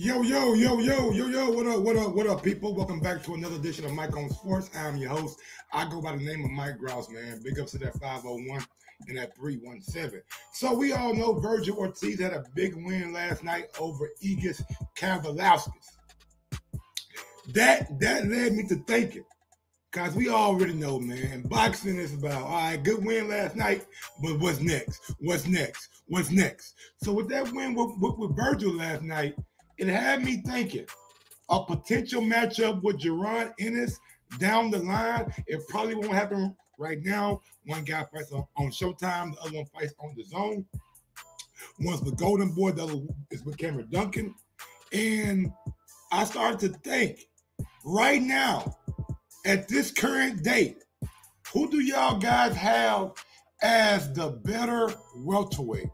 Yo, yo, yo, yo, yo, yo, what up, what up, what up, people? Welcome back to another edition of Mike on Sports. I'm your host. I go by the name of Mike Gross, man. Big ups to that 501 and that 317. So we all know Vergil Ortiz had a big win last night over Egis Kavaliauskas. That that led me to thinking, because we already know, man, boxing is about all right, good win last night, but what's next? What's next? What's next? So with that win with, with, with Vergil last night, it had me thinking a potential matchup with Jaron Ennis down the line. It probably won't happen right now. One guy fights on, on Showtime, the other one fights on DAZN. One's with Golden Boy, the other is with Cameron Dunkin. And I started to think right now, at this current date, who do y'all guys have as the better welterweight?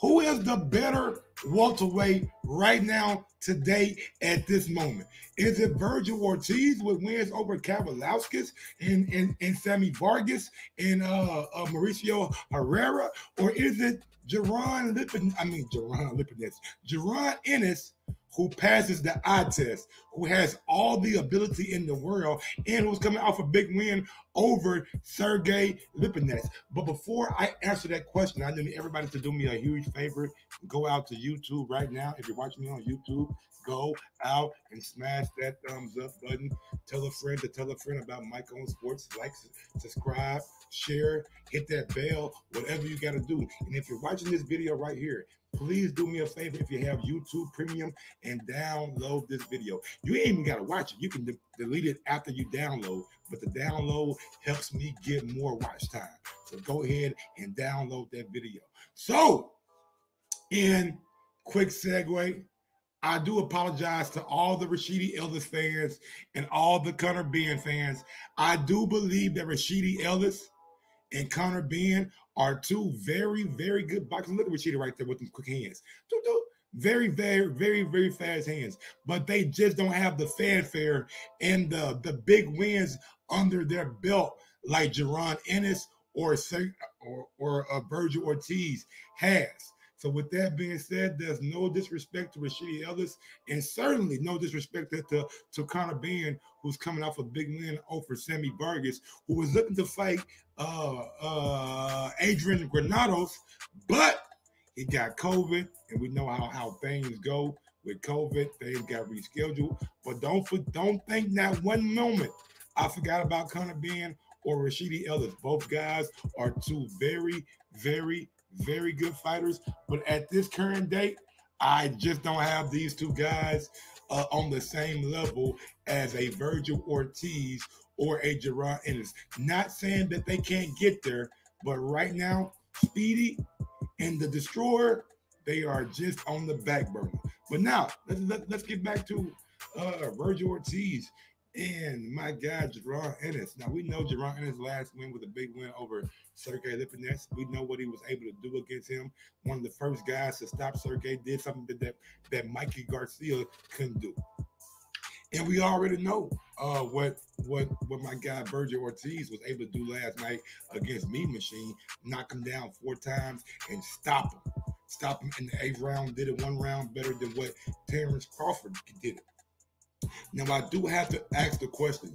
Who is the better welterweight right now, today, at this moment? Is it Vergil Ortiz with wins over Kavaliauskas and, and, and Sammy Vargas and uh, uh, Mauricio Herrera? Or is it Jaron Lippin, I mean Jaron Lipinets, Jaron Ennis who passes the eye test, who has all the ability in the world, and who's coming off a big win over Sergey Lipinets. But before I answer that question, I need everybody to do me a huge favor. Go out to YouTube right now. If you're watching me on YouTube, go out and smash that thumbs up button. Tell a friend to tell a friend about Mike on Sports. Like, subscribe, share, hit that bell, whatever you got to do. And if you're watching this video right here, please do me a favor if you have YouTube Premium and download this video. You ain't even got to watch it. You can de- delete it after you download, but the download helps me get more watch time. So go ahead and download that video. So, in quick segue, I do apologize to all the Rashidi Ellis fans and all the Conor Benn fans. I do believe that Rashidi Ellis and Conor Benn are two very, very good boxers. Look at Rashidi right there with them quick hands. Very, very, very, very fast hands. But they just don't have the fanfare and the, the big wins under their belt like Jaron Ennis or or, or uh, Vergil Ortiz has. So with that being said, there's no disrespect to Rashidi Ellis, and certainly no disrespect to, to Conor Benn, who's coming off a big win over Sammy Vargas, who was looking to fight uh, uh, Adrian Granados, but he got COVID, and we know how, how things go with COVID. Things got rescheduled. But don't don't think that one moment I forgot about Conor Benn or Rashidi Ellis. Both guys are two very, very, very good fighters. But at this current date, I just don't have these two guys uh, on the same level as a Vergil Ortiz or a Jaron Ennis. Not saying that they can't get there, but right now, Speedy and the Destroyer, they are just on the back burner. But now, let's, let, us get back to uh, Vergil Ortiz and my guy, Jaron Ennis. Now, we know Jaron Ennis' last win was a big win over Sergey Lipinets. We know what he was able to do against him. One of the first guys to stop Sergey did something that, that, that Mikey Garcia couldn't do. And we already know uh, what what what my guy Vergil Ortiz was able to do last night against Mean Machine, knock him down four times and stop him. Stop him in the eighth round, did it one round better than what Terence Crawford did it. Now I do have to ask the question: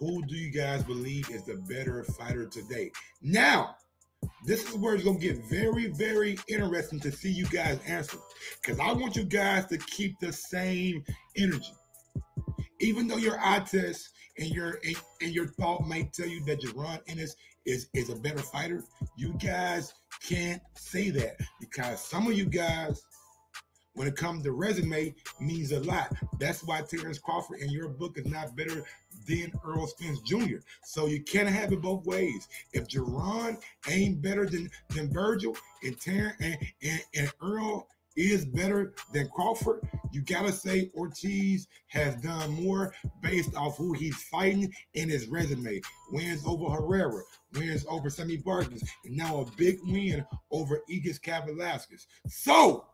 Who do you guys believe is the better fighter today? Now, this is where it's gonna get very, very interesting to see you guys answer. Because I want you guys to keep the same energy even though your eye test and your and, and your thought might tell you that Jaron Ennis is is a better fighter, you guys can't say that because some of you guys, when it comes to resume, means a lot. That's why Terence Crawford in your book is not better than Errol Spence Jr. So you can't have it both ways. If Jaron ain't better than than Vergil and Terrence and, and, and Earl is better than Crawford, you gotta say Ortiz has done more based off who he's fighting in his resume. Wins over Herrera, wins over Sammy Vargas, and now a big win over Egis Kavaliauskas. So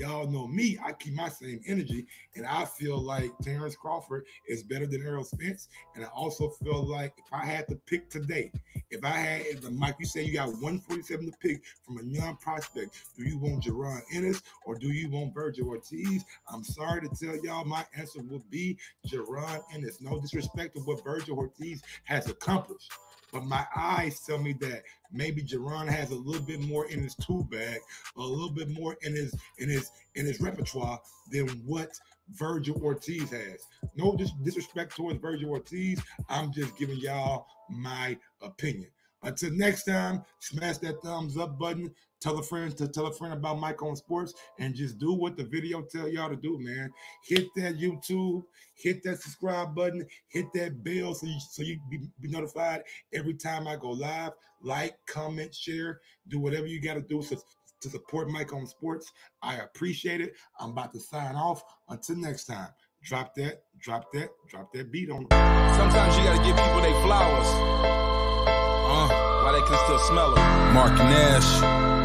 y'all know me. I keep my same energy, and I feel like Terence Crawford is better than Errol Spence. And I also feel like if I had to pick today, if I had the Mike, you say you got 147 to pick from a young prospect, do you want Jaron Ennis or do you want Vergil Ortiz? I'm sorry to tell y'all, my answer would be Jaron Ennis. No disrespect to what Vergil Ortiz has accomplished. But my eyes tell me that maybe Jaron has a little bit more in his tool bag, a little bit more in his in his in his repertoire than what Vergil Ortiz has. No dis- disrespect towards Vergil Ortiz. I'm just giving y'all my opinion. Until next time, smash that thumbs up button. Tell a friend to tell a friend about Mike on Sports and just do what the video tell y'all to do, man. Hit that YouTube, hit that subscribe button, hit that bell so you so you be, be notified every time I go live. Like, comment, share, do whatever you got to do so, to support Mike on Sports. I appreciate it. I'm about to sign off. Until next time, drop that, drop that, drop that beat on. Sometimes you gotta give people their flowers. Uh, while they can still smell them. Mark Nash.